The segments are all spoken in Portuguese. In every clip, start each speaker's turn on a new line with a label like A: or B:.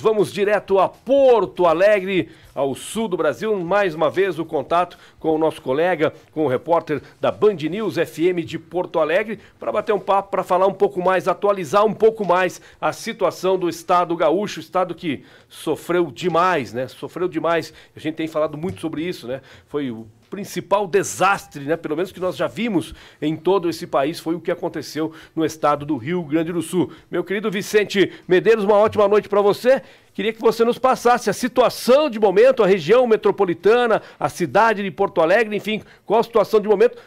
A: vamos direto a Porto Alegre, ao sul do Brasil. Mais uma vez o contato com o nosso colega, com o repórter da Band News FM de Porto Alegre, para bater um papo, para falar um pouco mais, atualizar um pouco mais a situação do estado gaúcho, estado que sofreu demais, né? Sofreu demais. A gente tem falado muito sobre isso, né? Foi o principal desastre, né, pelo menos que nós já vimos em todo esse país, foi o que aconteceu no estado do Rio Grande do Sul. Meu querido Vicente Medeiros, uma ótima noite para você. Queria que você nos passasse a situação de momento, a região metropolitana, a cidade de Porto Alegre, enfim, qual a situação de momento.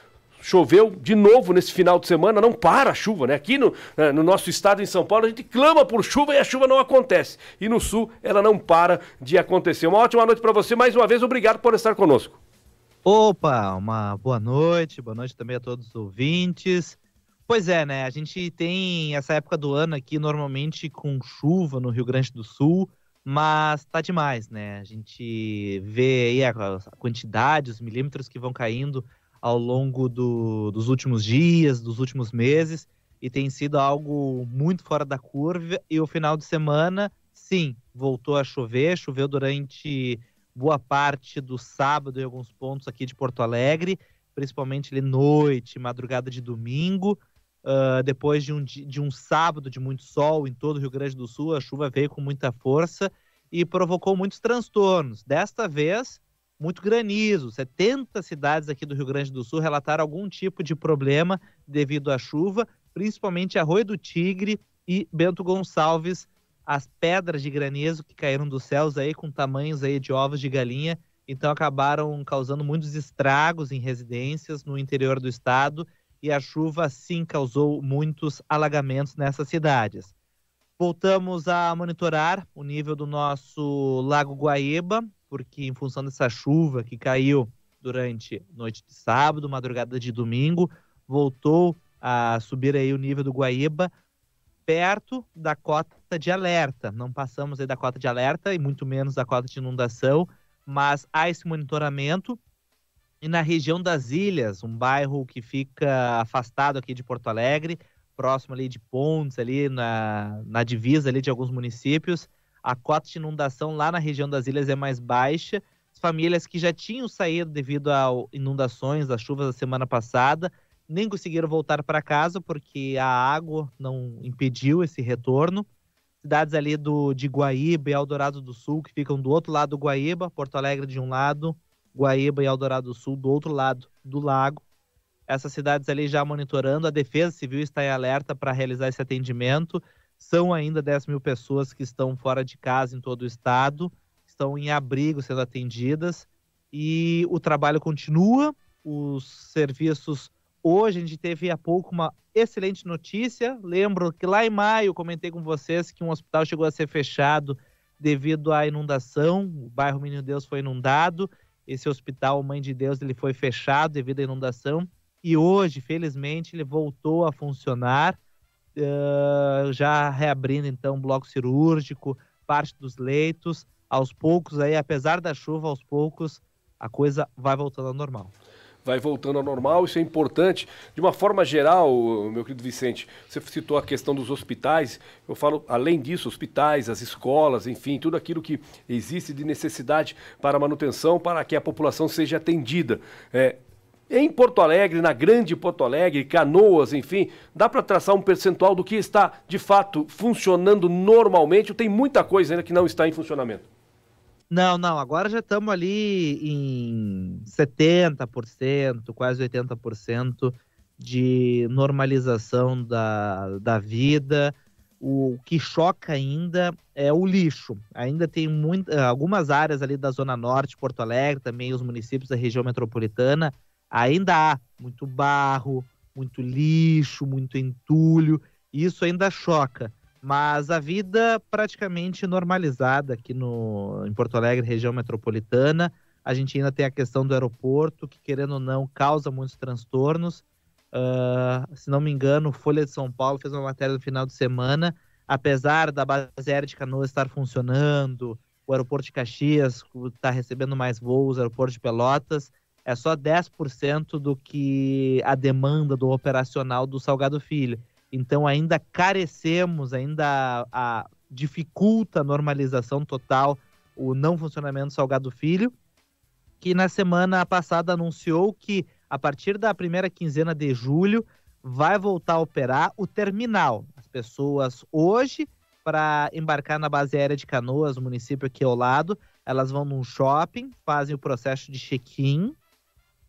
A: Choveu de novo nesse final de semana, não para a chuva, né? Aqui no, eh, no nosso estado, em São Paulo, a gente clama por chuva e a chuva não acontece. E no sul, ela não para de acontecer. Uma ótima noite para você, mais uma vez, obrigado por estar conosco.
B: Opa, uma boa noite, boa noite também a todos os ouvintes. Pois é, né? A gente tem essa época do ano aqui normalmente com chuva no Rio Grande do Sul, mas tá demais, né? A gente vê aí a, quantidade, os milímetros que vão caindo ao longo do, dos últimos dias, dos últimos meses, e tem sido algo muito fora da curva. E o final de semana, sim, voltou a chover, choveu durante boa parte do sábado em alguns pontos aqui de Porto Alegre, principalmente ali noite, madrugada de domingo. Uh, depois de um, de um sábado de muito sol em todo o Rio Grande do Sul, a chuva veio com muita força e provocou muitos transtornos. Desta vez, muito granizo. 70 cidades aqui do Rio Grande do Sul relataram algum tipo de problema devido à chuva, principalmente Arroio do Tigre e Bento Gonçalves as pedras de granizo que caíram dos céus aí com tamanhos aí de ovos de galinha, então acabaram causando muitos estragos em residências no interior do estado e a chuva sim causou muitos alagamentos nessas cidades. Voltamos a monitorar o nível do nosso Lago Guaíba, porque em função dessa chuva que caiu durante noite de sábado, madrugada de domingo, voltou a subir aí o nível do Guaíba perto da cota de alerta. Não passamos da cota de alerta e muito menos da cota de inundação, mas há esse monitoramento. E na região das Ilhas, um bairro que fica afastado aqui de Porto Alegre, próximo ali de Pontes, ali na, na divisa ali de alguns municípios, a cota de inundação lá na região das Ilhas é mais baixa. As famílias que já tinham saído devido a inundações, as chuvas da semana passada, nem conseguiram voltar para casa porque a água não impediu esse retorno. Cidades ali do, de Guaíba e Eldorado do Sul, que ficam do outro lado do Guaíba, Porto Alegre de um lado, Guaíba e Eldorado do Sul do outro lado do lago. Essas cidades ali já monitorando, a Defesa Civil está em alerta para realizar esse atendimento. São ainda 10 mil pessoas que estão fora de casa em todo o estado, estão em abrigo sendo atendidas e o trabalho continua. Os serviços Hoje a gente teve há pouco uma excelente notícia. Lembro que lá em maio comentei com vocês que um hospital chegou a ser fechado devido à inundação. O bairro Menino Deus foi inundado. Esse hospital Mãe de Deus ele foi fechado devido à inundação. E hoje, felizmente, ele voltou a funcionar, uh, já reabrindo então o bloco cirúrgico, parte dos leitos. Aos poucos, aí, apesar da chuva, aos poucos, a coisa vai voltando ao normal
A: vai voltando ao normal, isso é importante. De uma forma geral, meu querido Vicente, você citou a questão dos hospitais, eu falo, além disso, hospitais, as escolas, enfim, tudo aquilo que existe de necessidade para manutenção, para que a população seja atendida. É, em Porto Alegre, na grande Porto Alegre, Canoas, enfim, dá para traçar um percentual do que está de fato funcionando normalmente ou tem muita coisa ainda que não está em funcionamento?
B: Não, não, agora já estamos ali em 70%, quase 80% de normalização da, da vida. O que choca ainda é o lixo. Ainda tem muita, algumas áreas ali da Zona Norte, Porto Alegre, também os municípios da região metropolitana, ainda há muito barro, muito lixo, muito entulho. Isso ainda choca. Mas a vida praticamente normalizada aqui no, em Porto Alegre, região metropolitana. A gente ainda tem a questão do aeroporto, que querendo ou não, causa muitos transtornos. Uh, se não me engano, Folha de São Paulo fez uma matéria no final de semana. Apesar da base aérea de Canoas estar funcionando, o aeroporto de Caxias está recebendo mais voos, o aeroporto de Pelotas, é só 10% do que a demanda do operacional do Salgado Filho. Então ainda carecemos, ainda a, dificulta a normalização total, o não funcionamento do Salgado Filho, que na semana passada anunciou que a partir da primeira quinzena de julho vai voltar a operar o terminal. As pessoas hoje, para embarcar na base aérea de Canoas, município aqui ao lado, elas vão num shopping, fazem o processo de check-in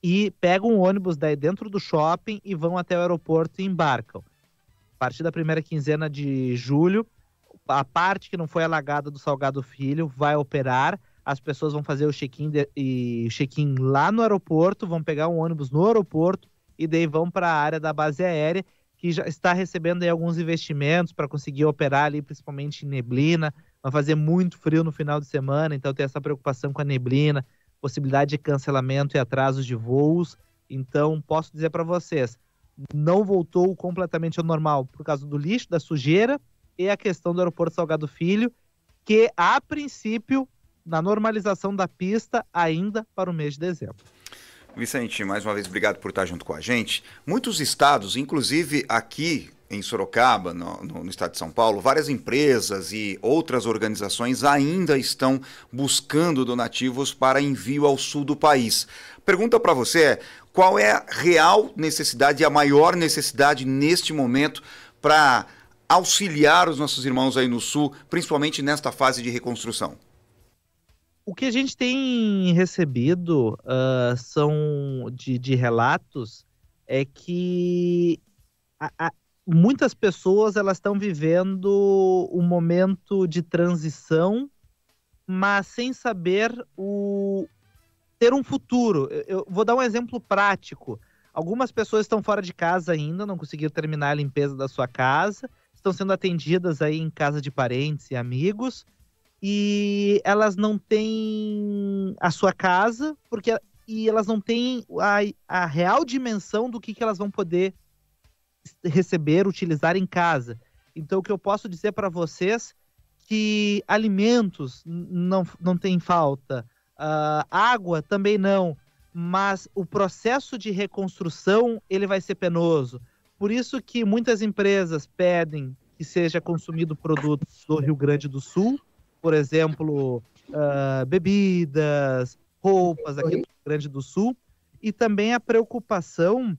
B: e pegam um ônibus daí dentro do shopping e vão até o aeroporto e embarcam. Partir da primeira quinzena de julho, a parte que não foi alagada do Salgado Filho vai operar. As pessoas vão fazer o check-in e check-in lá no aeroporto, vão pegar um ônibus no aeroporto e daí vão para a área da base aérea que já está recebendo aí alguns investimentos para conseguir operar ali, principalmente em neblina. Vai fazer muito frio no final de semana, então tem essa preocupação com a neblina, possibilidade de cancelamento e atrasos de voos. Então, posso dizer para vocês, não voltou completamente ao normal por causa do lixo, da sujeira e a questão do aeroporto Salgado Filho, que a princípio, na normalização da pista, ainda para o mês de dezembro.
C: Vicente, mais uma vez, obrigado por estar junto com a gente. Muitos estados, inclusive aqui em Sorocaba, no, no, estado de São Paulo, várias empresas e outras organizações ainda estão buscando donativos para envio ao sul do país. Pergunta para você é, qual é a real necessidade e a maior necessidade neste momento para auxiliar os nossos irmãos aí no sul, principalmente nesta fase de reconstrução?
B: O que a gente tem recebido uh, são de, de, relatos é que a, a, muitas pessoas elas estão vivendo um momento de transição, mas sem saber o ter um futuro. Eu, vou dar um exemplo prático. Algumas pessoas estão fora de casa ainda, não conseguiram terminar a limpeza da sua casa, estão sendo atendidas aí em casa de parentes e amigos, e elas não têm a sua casa, porque e elas não têm a, a real dimensão do que, que elas vão poder receber, utilizar em casa. Então, o que eu posso dizer para vocês que alimentos não, não tem falta, uh, água também não, mas o processo de reconstrução ele vai ser penoso. Por isso que muitas empresas pedem que seja consumido produtos do Rio Grande do Sul, por exemplo, uh, bebidas, roupas aqui do Rio Grande do Sul, e também a preocupação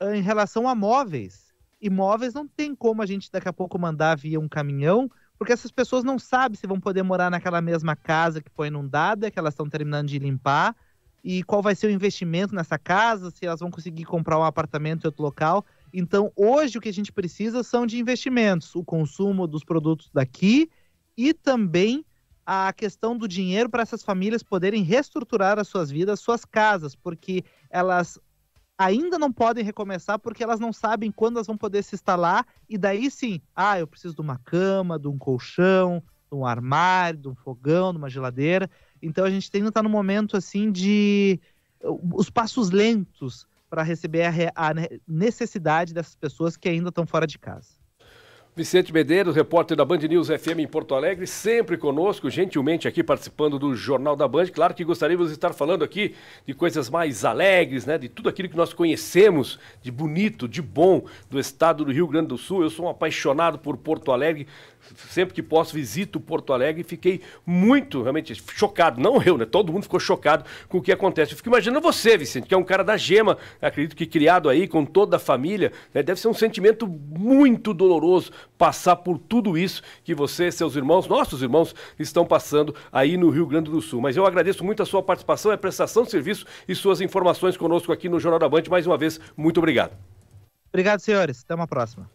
B: em relação a móveis. E móveis não tem como a gente daqui a pouco mandar via um caminhão, porque essas pessoas não sabem se vão poder morar naquela mesma casa que foi inundada, que elas estão terminando de limpar, e qual vai ser o investimento nessa casa, se elas vão conseguir comprar um apartamento em outro local. Então, hoje o que a gente precisa são de investimentos, o consumo dos produtos daqui e também a questão do dinheiro para essas famílias poderem reestruturar as suas vidas, suas casas, porque elas ainda não podem recomeçar porque elas não sabem quando elas vão poder se instalar. E daí sim, ah, eu preciso de uma cama, de um colchão, de um armário, de um fogão, de uma geladeira. Então a gente tem que estar no momento assim de os passos lentos para receber a, a necessidade dessas pessoas que ainda estão fora de casa.
A: Vicente Medeiros, repórter da Band News FM em Porto Alegre, sempre conosco, gentilmente aqui participando do Jornal da Band. Claro que gostaríamos de estar falando aqui de coisas mais alegres, né? De tudo aquilo que nós conhecemos de bonito, de bom do estado do Rio Grande do Sul. Eu sou um apaixonado por Porto Alegre sempre que posso visito Porto Alegre e fiquei muito, realmente, chocado. Não eu, né? Todo mundo ficou chocado com o que acontece. Eu fico imaginando você, Vicente, que é um cara da gema, acredito que criado aí com toda a família, né? deve ser um sentimento muito doloroso passar por tudo isso que você, seus irmãos, nossos irmãos, estão passando aí no Rio Grande do Sul. Mas eu agradeço muito a sua participação, a prestação de serviço e suas informações conosco aqui no Jornal da Band. Mais uma vez, muito obrigado.
B: Obrigado, senhores. Até uma próxima.